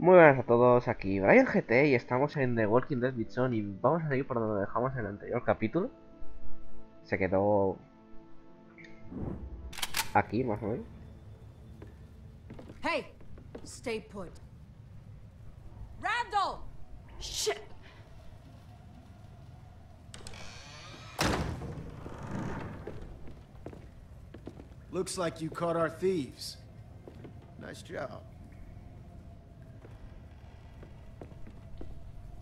Muy buenas a todos, aquí Brian GT y estamos en The Walking Dead Bichon y vamos a seguir por donde dejamos en el anterior capítulo. Se quedó aquí más o menos. Hey, stay put. Randall! Shit! Looks like you caught our thieves. Nice job.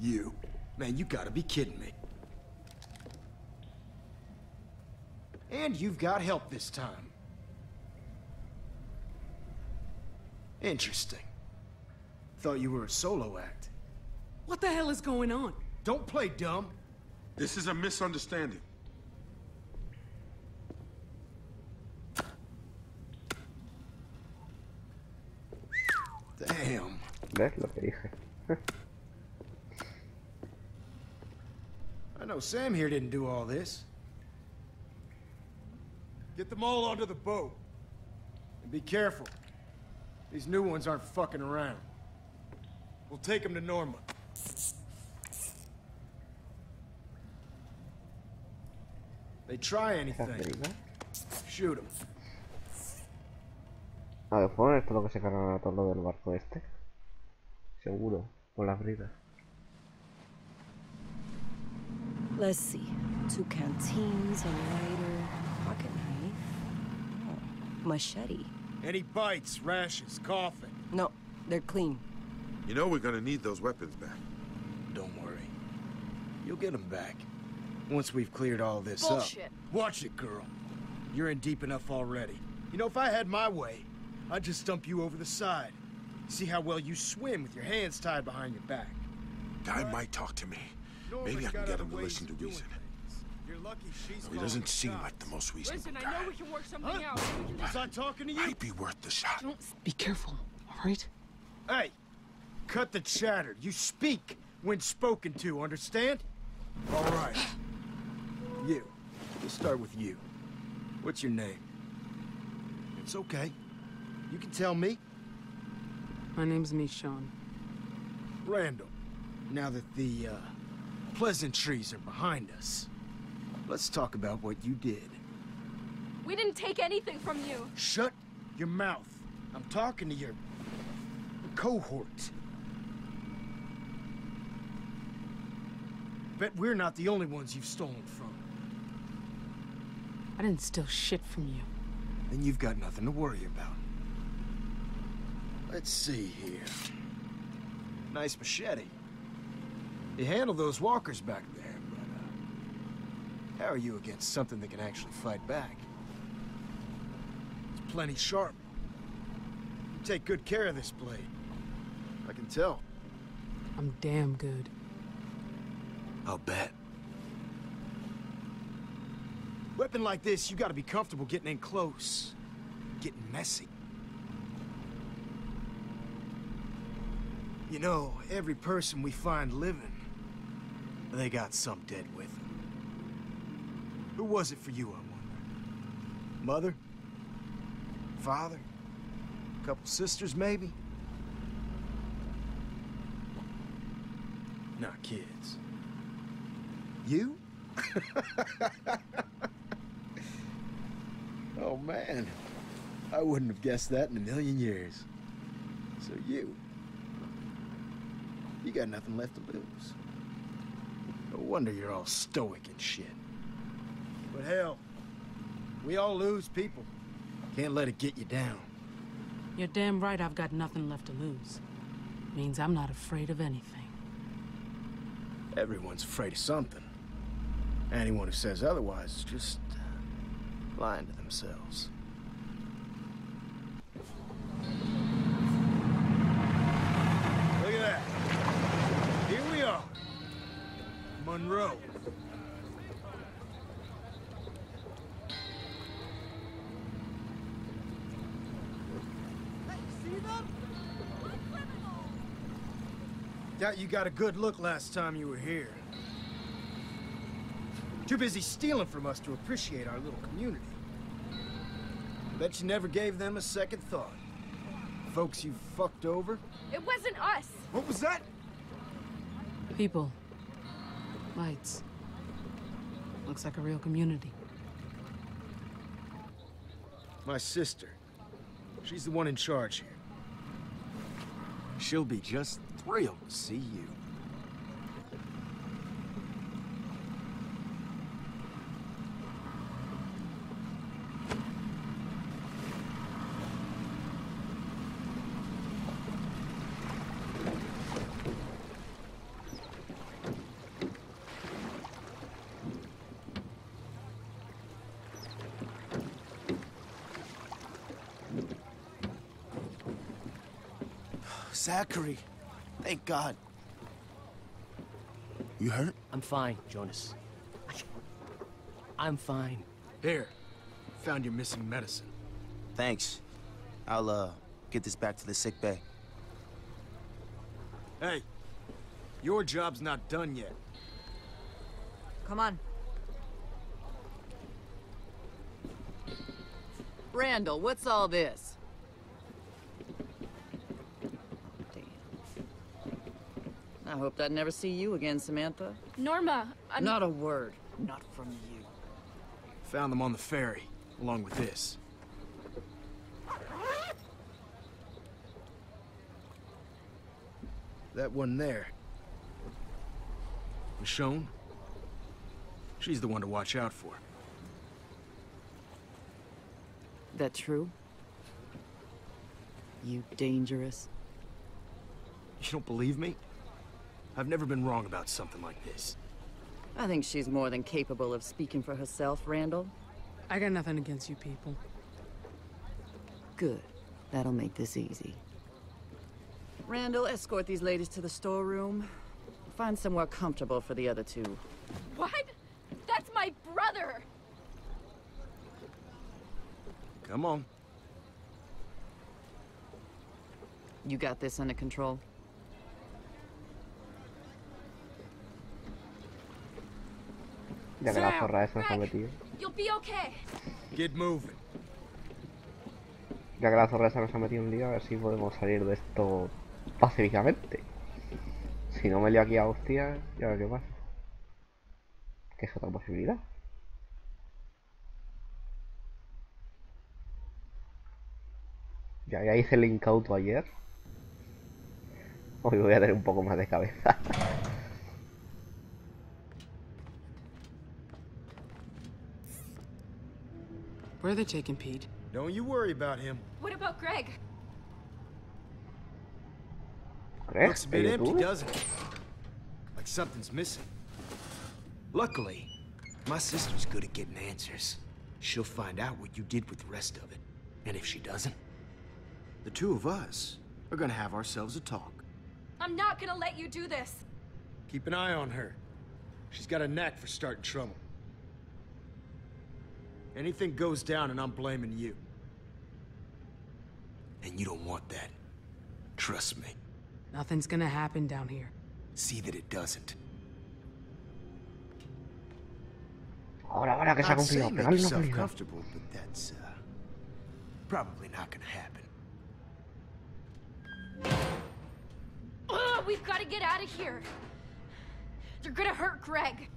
You. Man, you gotta be kidding me. And you've got help this time. Interesting. Thought you were a solo act. What the hell is going on? Don't play dumb. This is a misunderstanding. Damn. ¿Ves lo que dije? I know Sam here didn't do all this. Get them all onto the boat. And be careful. These new ones aren't fucking around. We'll take them to Norma. They try anything, shoot them. A ver, ¿puedo esto lo que se cargan a todo lo del barco este? Seguro, con las bridas. Let's see. Two canteens, a lighter, a pocket knife, oh, machete. Any bites, rashes, coughing. No, they're clean. You know we're gonna need those weapons back. Don't worry. You'll get them back. Once we've cleared all this Bullshit. up. Watch it, girl. You're in deep enough already. You know, if I had my way, I'd just dump you over the side. See how well you swim with your hands tied behind your back. Guy might talk to me. Norma's Maybe I can get him to listen to reason. You're lucky she's Though he doesn't seem shots. like the most reasonable Listen, I guy. know we can work something Huh? out. We can Was just- I talking to you? Might be worth the shot. Be careful, all right? Hey, cut the chatter. You speak when spoken to, understand? All right. You. We'll start with you. What's your name? It's okay. You can tell me. My name's Michonne. Randall. Now that the, uh, pleasantries are behind us, let's talk about what you did. We didn't take anything from you. Shut your mouth. I'm talking to your cohort. Bet we're not the only ones you've stolen from. I didn't steal shit from you. Then you've got nothing to worry about. Let's see here. Nice machete. You handled those walkers back there, but, uh, how are you against something that can actually fight back? It's plenty sharp. You take good care of this blade. I can tell. I'm damn good. I'll bet. Weapon like this, you gotta be comfortable getting in close. Getting messy. You know, every person we find living, they got some dead with them. Who was it for you, I wonder? Mother? Father? A Couple sisters, maybe? Not kids. You? oh man, I wouldn't have guessed that in a million years. So you, you got nothing left to lose. No wonder you're all stoic and shit. But hell, we all lose people. Can't let it get you down. You're damn right I've got nothing left to lose. Means I'm not afraid of anything. Everyone's afraid of something. Anyone who says otherwise is just uh, lying to themselves. Doubt you got a good look last time you were here. Too busy stealing from us to appreciate our little community. Bet you never gave them a second thought. folks you fucked over? It wasn't us. What was that? People. Lights. Looks like a real community. My sister. She's the one in charge here. She'll be just thrilled to see you. Zachary. Thank God. You hurt? I'm fine, Jonas. I'm fine. Here. Found your missing medicine. Thanks. I'll, uh, get this back to the sick bay. Hey. Your job's not done yet. Come on. Randall, what's all this? I hope I never see you again, Samantha. Norma, I'm Not a word. Not from you. Found them on the ferry, along with this. That one there. Michonne? She's the one to watch out for. That true? You dangerous. You don't believe me? I've never been wrong about something like this. I think she's more than capable of speaking for herself, Randall. I got nothing against you people. Good. That'll make this easy. Randall, escort these ladies to the storeroom. Find somewhere comfortable for the other two. what? That's my brother. Come on. You got this under control? Ya que la zorra esa se ha metido. Ya que la zorra esa nos ha metido un lío, a ver si podemos salir de esto pacíficamente. Si no me lío aquí a hostias, ya ver qué pasa. Que es otra posibilidad. Ya, ya hice el incauto ayer. Hoy voy a tener un poco más de cabeza. Where are they taking Pete? Don't you worry about him. What about Greg? ¿Crees? Looks a bit empty, youtuber? doesn't it? Like something's missing. Luckily, my sister's good at getting answers. She'll find out what you did with the rest of it. And if she doesn't, the two of us are gonna have ourselves a talk. I'm not gonna let you do this. Keep an eye on her. She's got a knack for starting trouble. Anything goes down and I'm blaming you. And you don't want that. Trust me. Nothing's gonna happen down here. See that it doesn't. Ahora, ahora que se ha I'd say cumplido. make Pegarle una yourself paliza. comfortable, but that's uh, probably not gonna happen. Ugh, we've got to get out of here. You're gonna hurt Greg.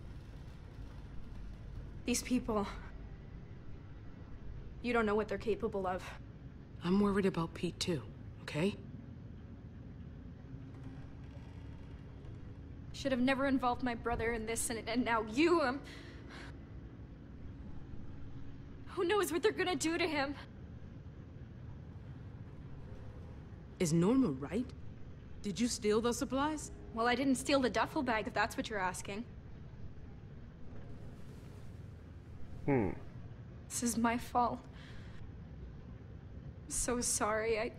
These people. You don't know what they're capable of. I'm worried about Pete too, okay? Should have never involved my brother in this, and, and now you. Um, who knows what they're gonna do to him? Is Norma right? Did you steal those supplies? Well, I didn't steal the duffel bag, if that's what you're asking. Hmm. This is my fault. I'm so sorry. I.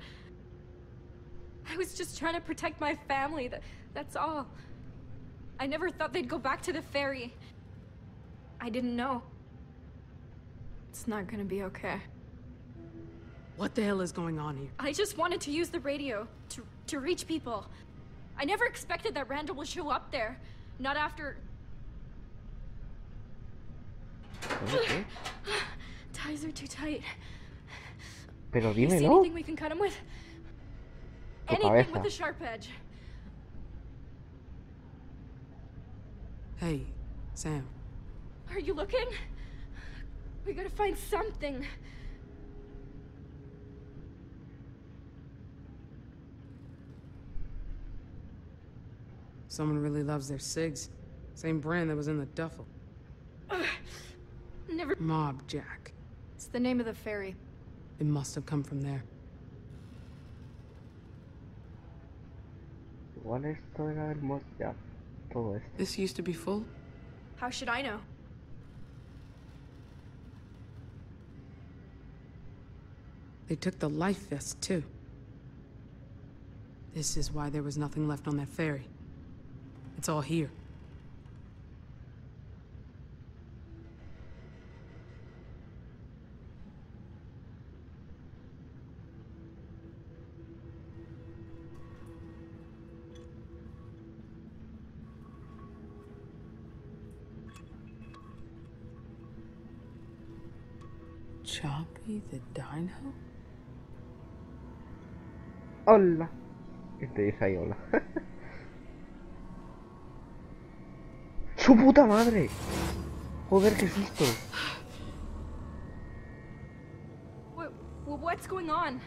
I was just trying to protect my family. That, that's all. I never thought they'd go back to the ferry. I didn't know. It's not gonna be okay. What the hell is going on here? I just wanted to use the radio to to reach people. I never expected that Randall would show up there. Not after ¿Qué? ties are too tight. Pero You see dímelo. anything we can cut him with? tu anything with cabeza. a sharp edge. Hey, Sam. Are you looking? We gotta find something. Someone really loves their cigs. Same brand that was in the duffel. Never. Mob Jack. It's the name of the ferry. It must have come from there. Igual esto era el mod ya. This used to be full? How should I know? They took the life vest, too. This is why there was nothing left on that ferry. It's all here. The Dino? Hola. Y te dice ahí hola. ¡Su puta madre! Joder, qué susto. What's going on?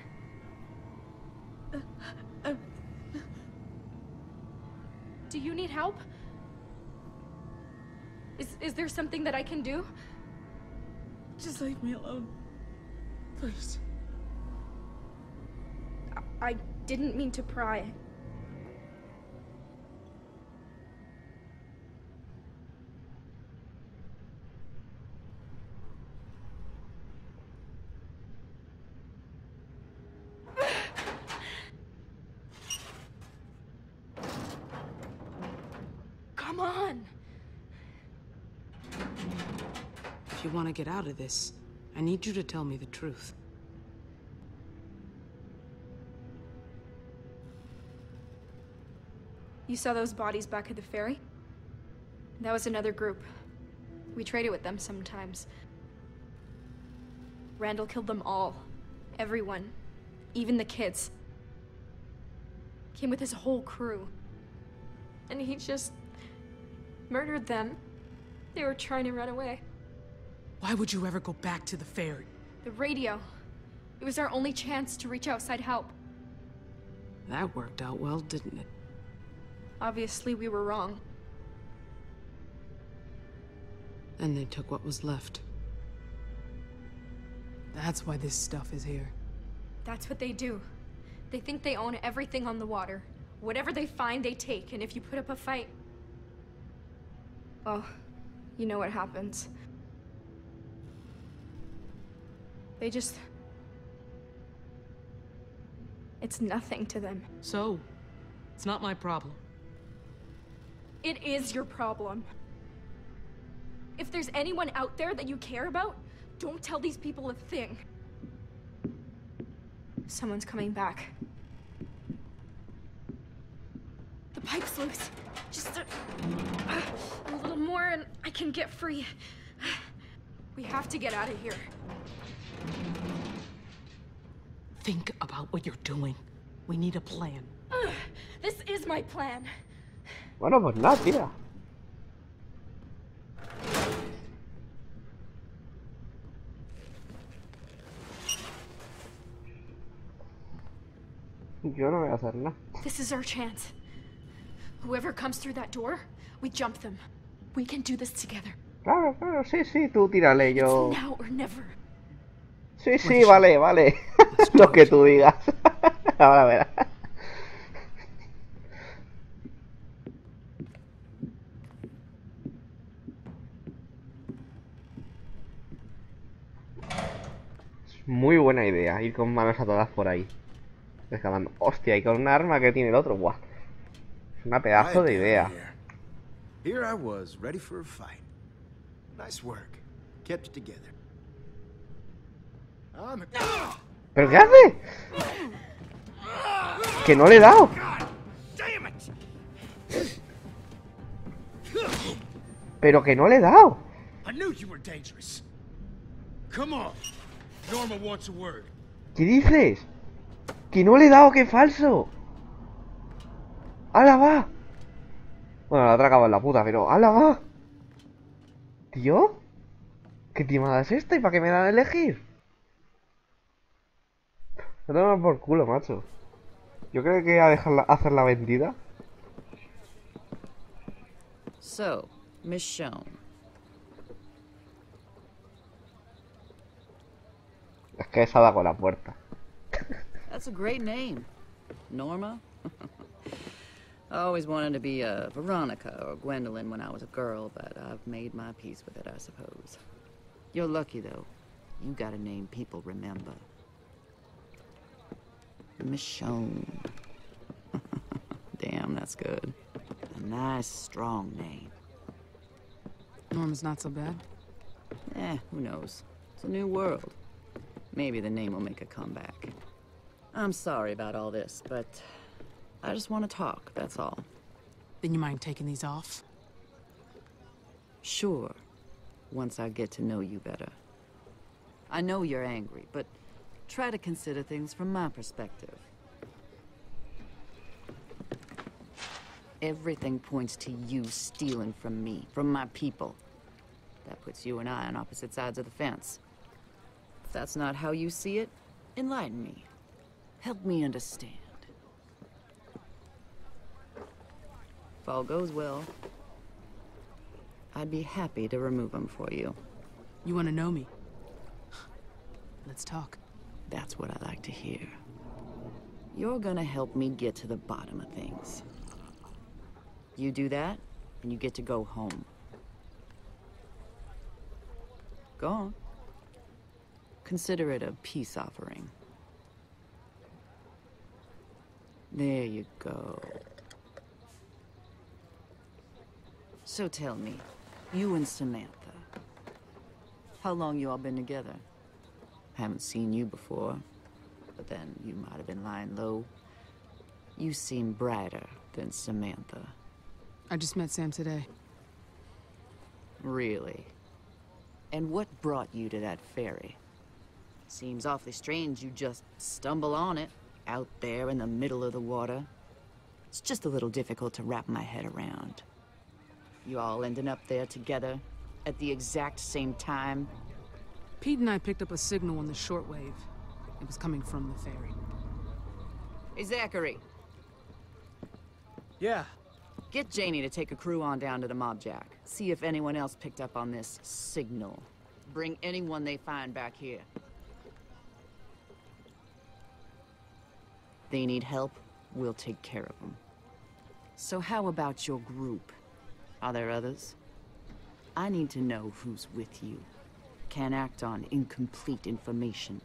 Do you need help? Is is there something that I can do? Just leave me alone. Please. I, I didn't mean to pry. Come on. If you want to get out of this, I need you to tell me the truth. You saw those bodies back at the ferry? That was another group. We traded with them sometimes. Randall killed them all. Everyone. Even the kids. Came with his whole crew. And he just murdered them. They were trying to run away. Why would you ever go back to the ferry? The radio. It was our only chance to reach outside help. That worked out well, didn't it? Obviously, we were wrong. And they took what was left. That's why this stuff is here. That's what they do. They think they own everything on the water. Whatever they find, they take, and if you put up a fight. Well, you know what happens. They just. It's nothing to them. So, it's not my problem. It is your problem. If there's anyone out there that you care about, don't tell these people a thing. Someone's coming back. The pipe's loose. Just a, a little more and I can get free. We have to get out of here. Think about what you're doing. We need a plan. Ugh, This is my plan. Bueno, pues nada, tira. Yo no voy a hacer nada. This is our chance. Whoever comes through that door, we jump them. We can do this together. Claro, claro, sí, sí, tú tírale, yo... It's now or never. Sí, sí, vale, vale. Lo que tú digas. Ahora verás. Es muy buena idea ir con manos atadas por ahí. Exclamando, hostia, y con un arma que tiene el otro, guau. Es una pedazo de idea. Here. Here I was, ready for a fight. Nice work. Kept it together. I'm a... ¿Pero qué hace? Que no le he dado. Pero que no le he dado. ¿Qué dices? Que no le he dado, que falso. ¡Hala va! Bueno, la otra acaba en la puta, pero ¡hala va! ¿Tío? ¿Qué timada es esta y para qué me dan a elegir? No tengo por culo, macho. Yo creo que a dejarla hacer la vendida. So, Michonne. Es que esa da con la puerta. That's a great name. Norma? I always wanted to be a Veronica or Gwendolyn when I was a girl, but I've made my peace with it, I suppose. You're lucky, though. You got a name people remember. Michonne. Damn, that's good. A nice, strong name. Norma's not so bad. Eh, who knows? It's a new world. Maybe the name will make a comeback. I'm sorry about all this, but I just want to talk, that's all. Then you mind taking these off? Sure, once I get to know you better. I know you're angry, but try to consider things from my perspective. Everything points to you stealing from me, from my people. That puts you and I on opposite sides of the fence. If that's not how you see it, enlighten me. Help me understand. If all goes well, I'd be happy to remove him for you. You want to know me? Let's talk. That's what I like to hear. You're gonna help me get to the bottom of things. You do that, and you get to go home. Go on. Consider it a peace offering. There you go. So tell me, you and Samantha, how long you all been together? Haven't seen you before, but then you might have been lying low. You seem brighter than Samantha. I just met Sam today. Really? And what brought you to that ferry? Seems awfully strange you just stumble on it, out there in the middle of the water. It's just a little difficult to wrap my head around. You all ending up there together, at the exact same time? Pete and I picked up a signal on the shortwave. It was coming from the ferry. Hey, Zachary, Yeah, get Janie to take a crew on down to the Mob Jack. See if anyone else picked up on this signal. Bring anyone they find back here. They need help, we'll take care of them. So how about your group? Are there others? I need to know who's with you. Can't act on incomplete information.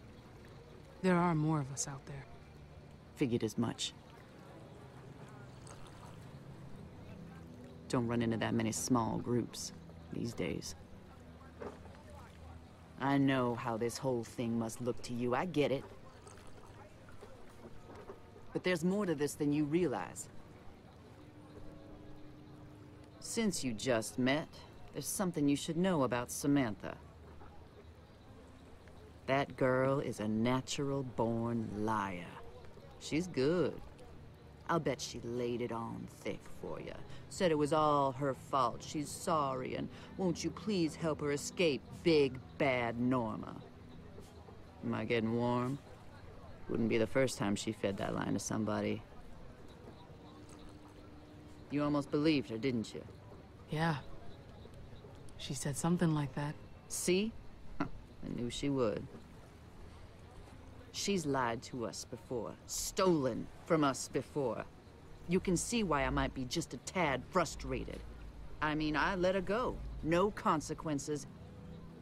There are more of us out there. Figured as much. Don't run into that many small groups these days. I know how this whole thing must look to you. I get it. But there's more to this than you realize. Since you just met, there's something you should know about Samantha. That girl is a natural-born liar. She's good. I'll bet she laid it on thick for you. Said it was all her fault. She's sorry, and won't you please help her escape big, bad Norma? Am I getting warm? Wouldn't be the first time she fed that line to somebody. You almost believed her, didn't you? Yeah. She said something like that. See? I knew she would. She's lied to us before, stolen from us before. You can see why I might be just a tad frustrated. I mean, I let her go. No consequences.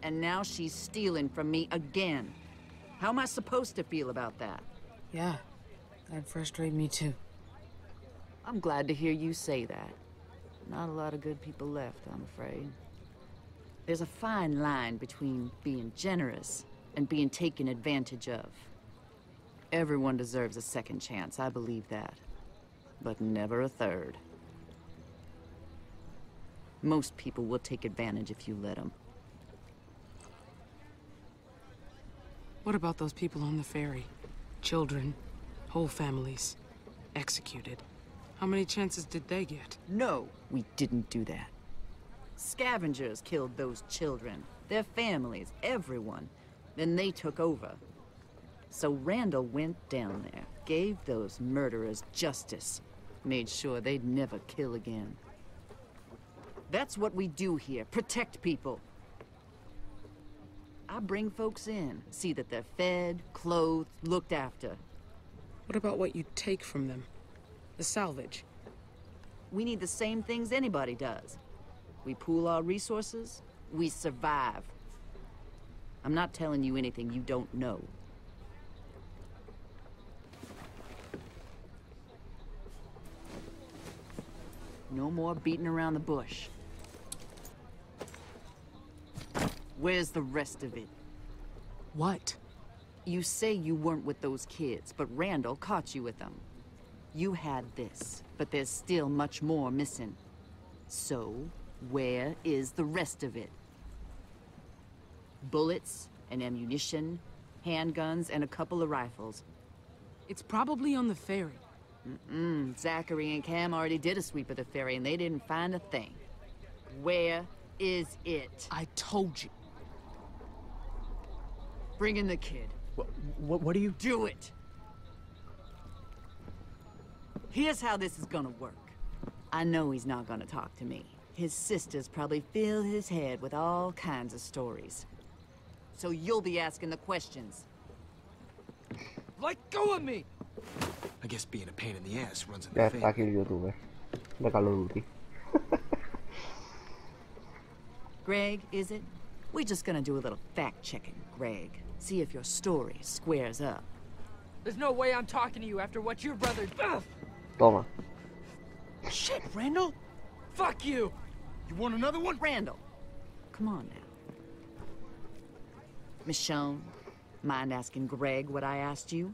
And now she's stealing from me again. How am I supposed to feel about that? Yeah. That'd frustrate me too. I'm glad to hear you say that. Not a lot of good people left, I'm afraid. There's a fine line between being generous and being taken advantage of. Everyone deserves a second chance, I believe that. But never a third. Most people will take advantage if you let them. What about those people on the ferry? Children, whole families, executed. How many chances did they get? No, we didn't do that. Scavengers killed those children, their families, everyone. Then they took over. So Randall went down there, gave those murderers justice, made sure they'd never kill again. That's what we do here, protect people. I bring folks in, see that they're fed, clothed, looked after. What about what you take from them? The salvage. We need the same things anybody does. We pool our resources, we survive. I'm not telling you anything you don't know. No more beating around the bush. Where's the rest of it? What? You say you weren't with those kids, but Randall caught you with them. You had this, but there's still much more missing. So, where is the rest of it? Bullets and ammunition, handguns, and a couple of rifles. It's probably on the ferry. Mm, Zachary and Cam already did a sweep of the ferry and they didn't find a thing. Where is it? I told you. Bring in the kid. What, what, what are you... Do it! Here's how this is gonna work. I know he's not gonna talk to me. His sisters probably fill his head with all kinds of stories. So you'll be asking the questions. Let go of me! I guess being a pain in the ass runs in the family. el youtuber. De Call of Duty. Greg, is it? We're just gonna do a little fact-checking, Greg. See if your story squares up. There's no way I'm talking to you after what your brother. Ugh, Toma. Shit, Randall! fuck you! You want another one? Randall, come on now. Michonne, mind asking Greg what I asked you?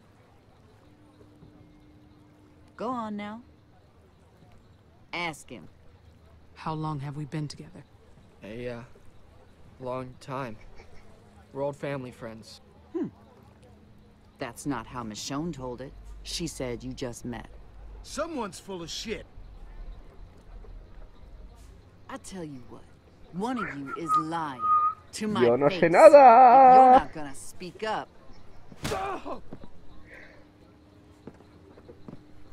Go on now. Ask him. How long have we been together? A, uh, long time. We're old family friends. Hmm. That's not how Michonne told it. She said you just met. Someone's full of shit. I tell you what, one of you is lying to my Yo no face. sé If you're not gonna speak up.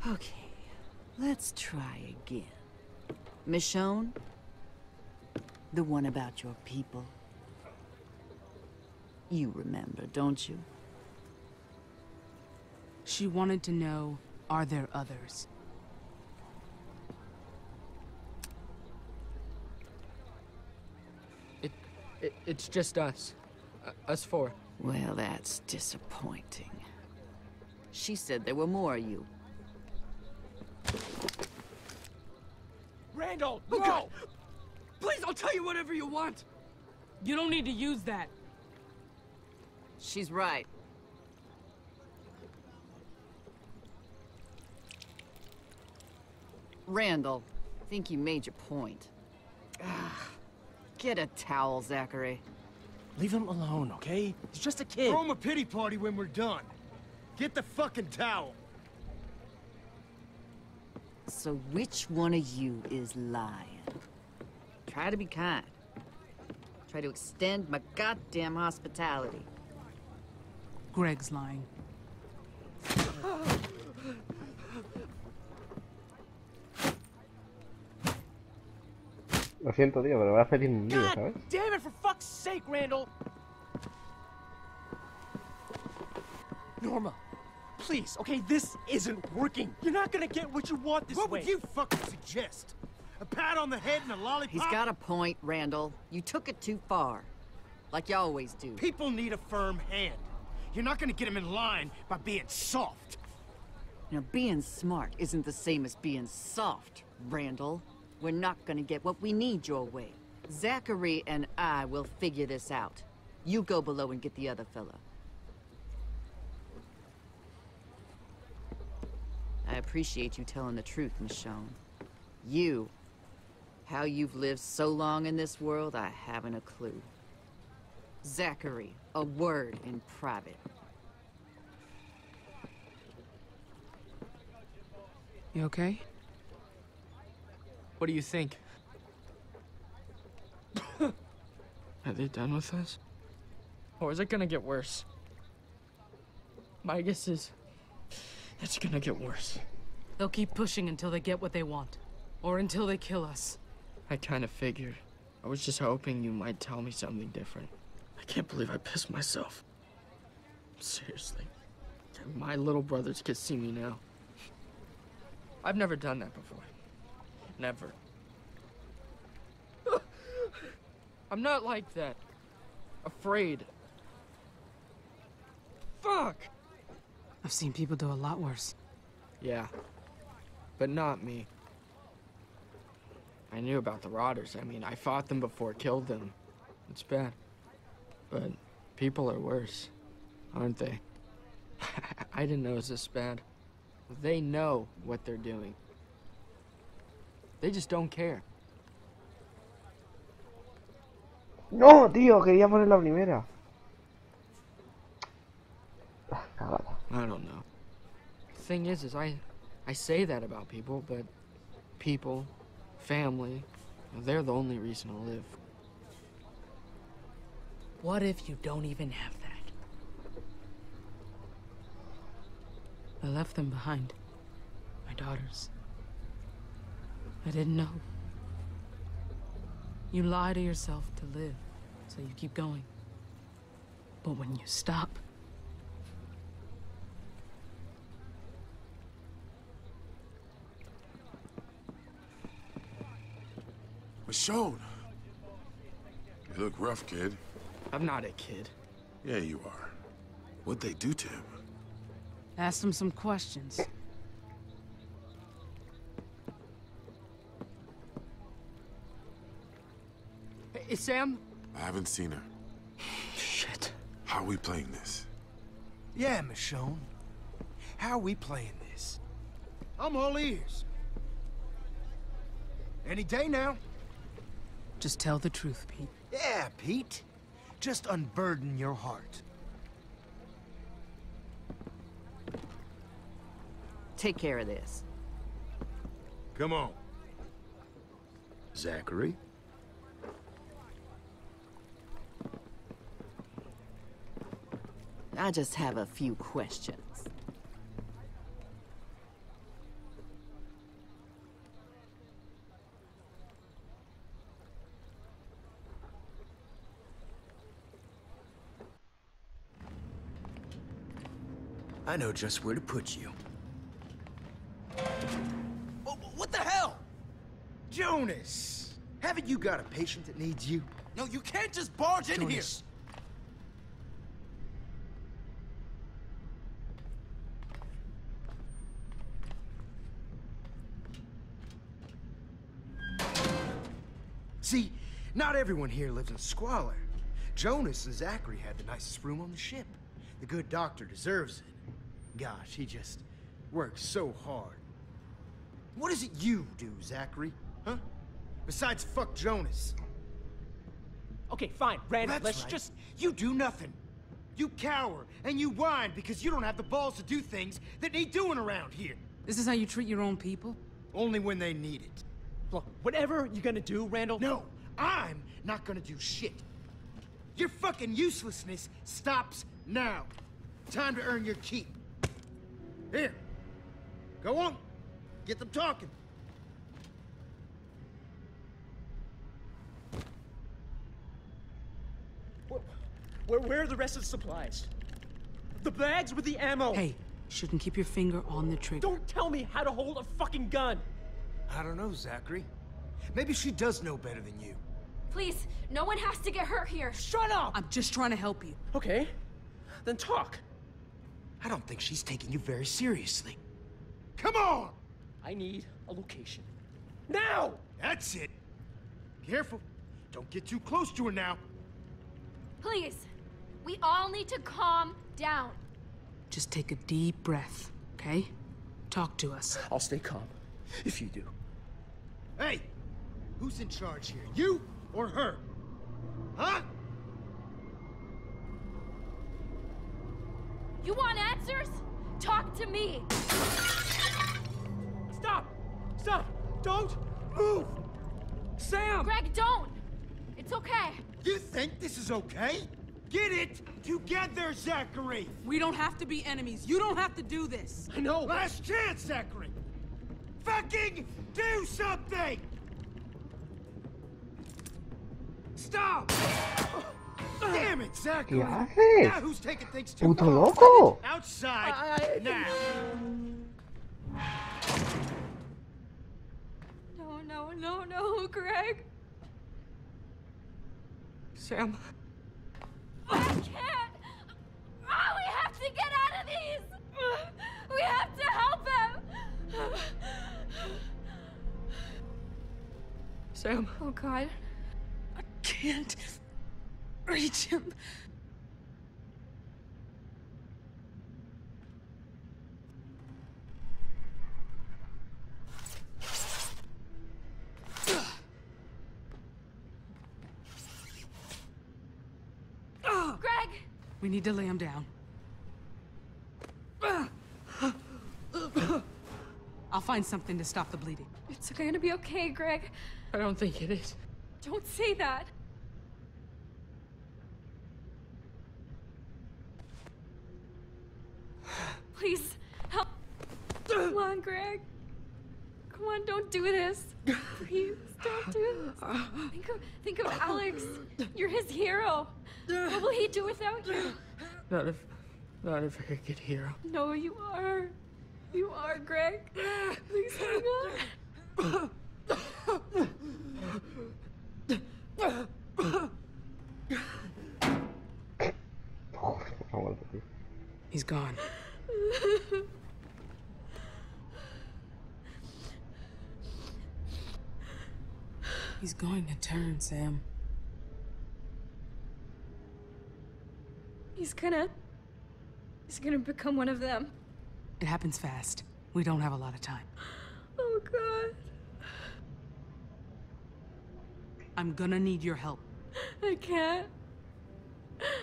Okay, let's try again. Michonne, the one about your people. You remember, don't you? She wanted to know, are there others? It, it it's just us. Uh, us four. Well, that's disappointing. She said there were more of you. Randall, no! Please, I'll tell you whatever you want. You don't need to use that. She's right. Randall, I think you made your point. Ah, Get a towel, Zachary. Leave him alone, okay? He's just a kid. Throw him a pity party when we're done. Get the fucking towel. So which one of you is lying? Try to be kind. Try to extend my goddamn hospitality. Greg's lying. Lo siento, tío, pero voy a hacer un lío, God ¿sabes? damn it, for fuck's sake, Randall! Norma, please, okay, this isn't working. You're not gonna get what you want this What way. would you fucking suggest? A pat on the head and a lollipop? He's got a point, Randall. You took it too far. Like you always do. People need a firm hand. You're not gonna get them in line by being soft. Now, being smart isn't the same as being soft, Randall. We're not gonna get what we need your way. Zachary and I will figure this out. You go below and get the other fella. Appreciate you telling the truth, Michonne. You. How you've lived so long in this world, I haven't a clue. Zachary, a word in private. You okay? What do you think? Are they done with us? Or is it gonna get worse? My guess is it's gonna get worse. They'll keep pushing until they get what they want. Or until they kill us. I kind of figured. I was just hoping you might tell me something different. I can't believe I pissed myself. Seriously. My little brothers could see me now. I've never done that before. Never. I'm not like that. Afraid. Fuck! I've seen people do a lot worse. Yeah. But not me. I knew about the Rotters. I mean, I fought them before killed them. It's bad. But people are worse, aren't they? I didn't know it was this bad. They know what they're doing. They just don't care. No, tío, quería poner la primera. Ah. I don't know. The thing is, is I, I say that about people, but people, family, they're the only reason to live. What if you don't even have that? I left them behind. My daughters. I didn't know. You lie to yourself to live, so you keep going. But when you stop, Michonne! You look rough, kid. I'm not a kid. Yeah, you are. What'd they do to him? ask them some questions. Hey, Sam? I haven't seen her. Shit. How are we playing this? Yeah, Michonne. How are we playing this? I'm all ears. Any day now. Just tell the truth, Pete. Yeah, Pete. Just unburden your heart. Take care of this. Come on. Zachary? I just have a few questions. I know just where to put you. Oh, what the hell? Jonas! Haven't you got a patient that needs you? No, you can't just barge in here. Jonas. See, not everyone here lives in squalor. Jonas and Zachary had the nicest room on the ship. The good doctor deserves it. Gosh, he just works so hard. What is it you do, Zachary? Huh? Besides fuck Jonas. Okay, fine, Randall, That's let's right. just... You do nothing. You cower and you whine because you don't have the balls to do things that need doing around here. This is how you treat your own people? Only when they need it. Look, whatever you're gonna do, Randall... No, I'm not gonna do shit. Your fucking uselessness stops now. Time to earn your keep. Here. Go on. Get them talking. Where, where are the rest of the supplies? The bags with the ammo! Hey, shouldn't keep your finger on the trigger. Don't tell me how to hold a fucking gun! I don't know, Zachary. Maybe she does know better than you. Please, no one has to get hurt here. Shut up! I'm just trying to help you. Okay, then talk. I don't think she's taking you very seriously. Come on! I need a location. Now! That's it. Careful. Don't get too close to her now. Please, we all need to calm down. Just take a deep breath, okay? Talk to us. I'll stay calm, if you do. Hey, who's in charge here? You or her? Huh? You want answers? Talk to me. Stop! Stop! Don't Move! Sam! Greg, don't! It's okay. You think this is okay? Get it together, Zachary! We don't have to be enemies. You don't have to do this. I know. Last chance, Zachary! Fucking do something! Stop! Damn it, Zachary! ¿Qué haces? Now who's taking things too ¡Puto far? loco! Outside, now! No, no, no, no, Greg. Sam, I can't! Oh, we have to get out of these! We have to help him! Sam, Oh, God. I can't reach him. Greg! We need to lay him down. I'll find something to stop the bleeding. It's gonna be okay, Greg. I don't think it is. Don't say that. Please, help. Come on, Greg. Come on, don't do this. Please, don't do this. Think of, think of Alex. You're his hero. What will he do without you? Not a, not a very good hero. No, you are. You are, Greg. Please hang on. Joder, no aguanto, tío. He's gone. He's going to turn, Sam. He's gonna. He's gonna become one of them. It happens fast. We don't have a lot of time. Oh, God. I'm gonna need your help. I can't.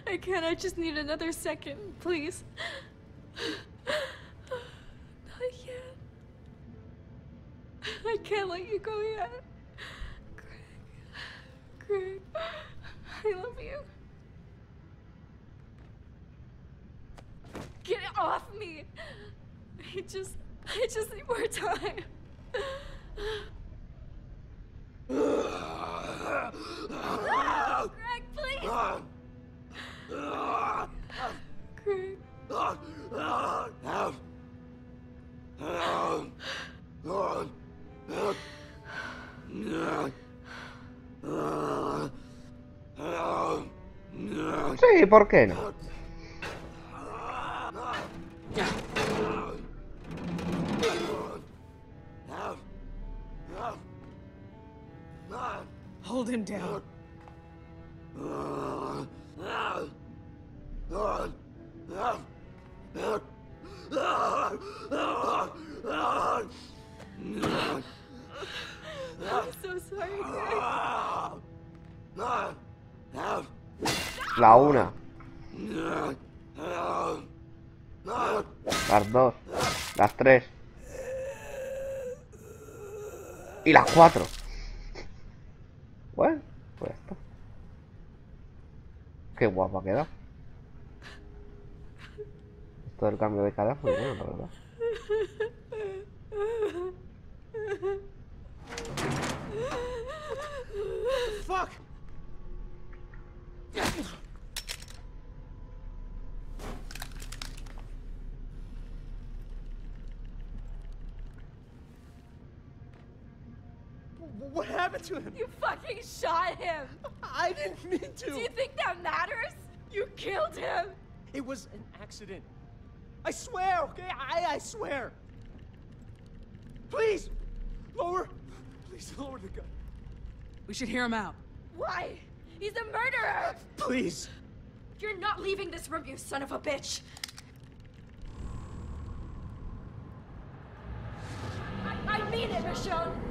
I can't. I just need another second, please. Not yet. I can't let you go yet. Greg. Greg. I love you. Get it off me! I just. I just need more time. Sí, ¿por qué no? Hold him down. La una. Las dos. Las tres. Y las cuatro. Bueno, pues esto. Qué guapa queda. Esto del cambio de cara muy bueno, la verdad. What happened to him? You fucking shot him! I didn't mean to. Do you think that matters? You killed him! It was an accident. I swear, okay? I, I swear. Please, lower. Please lower the gun. We should hear him out. Why? He's a murderer! Please. You're not leaving this room, you son of a bitch! I, I mean it, Michonne!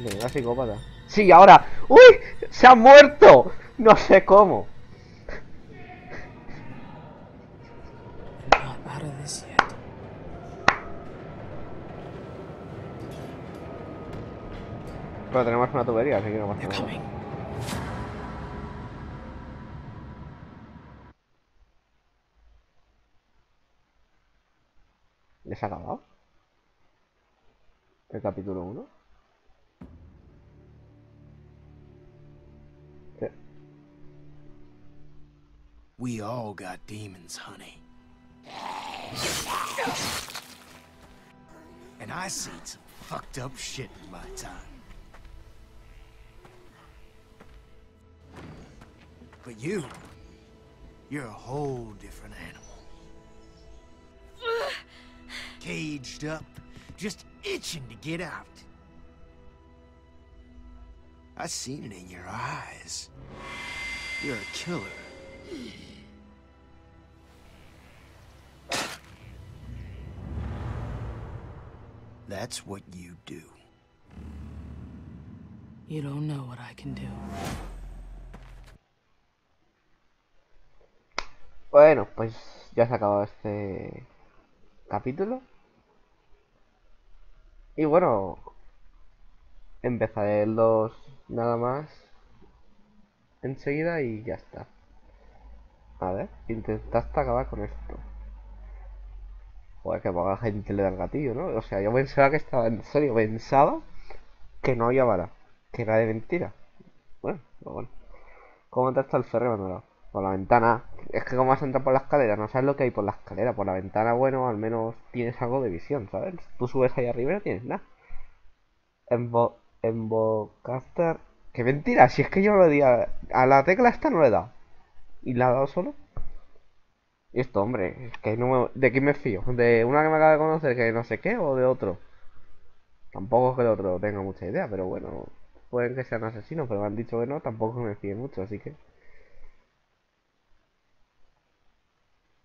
Venga, psicópata. Sí, ahora. ¡Uy! ¡Se ha muerto! No sé cómo. Pero tenemos una tubería, así que no pasa nada. ¿Les ha acabado? El capítulo 1. We all got demons, honey. And I seen some fucked up shit in my time. But you, you're a whole different animal. Caged up, just itching to get out. I seen it in your eyes. You're a killer. That's what you do. You don't know what I can do. Bueno, pues ya se ha acabado este capítulo. Y bueno, empezaré el 2 nada más enseguida y ya está. A ver, intentaste acabar con esto. Joder, que poca gente le da el gatillo, ¿no? O sea, yo pensaba que estaba en serio, pensaba que no había bala, que era de mentira. Bueno, pero bueno. ¿Cómo entraste al ferro abandonado? Por la ventana. Es que como has entrado por la escalera, no sabes lo que hay por la escalera. Por la ventana, bueno, al menos tienes algo de visión, ¿sabes? Tú subes ahí arriba y no tienes nada. En Bo... En. ¡Qué mentira! Si es que yo le di a... a la tecla esta no le he dado. ¿Y la he dado solo? Y esto, hombre, es que no me... ¿De quién me fío? ¿De una que me acaba de conocer que no sé qué o de otro? Tampoco es que el otro tenga mucha idea, pero bueno, pueden que sean asesinos, pero me han dicho que no, tampoco me fíe mucho, así que...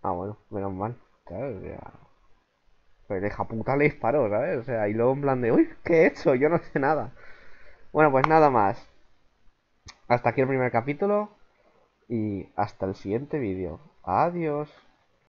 Ah, bueno, menos mal, ¿sabes? O sea, Pues de hija puta le disparó, ¿sabes? O sea, y luego en plan de, uy, ¿qué he hecho? Yo no sé nada. Bueno, pues nada más. Hasta aquí el primer capítulo y hasta el siguiente vídeo. Adiós.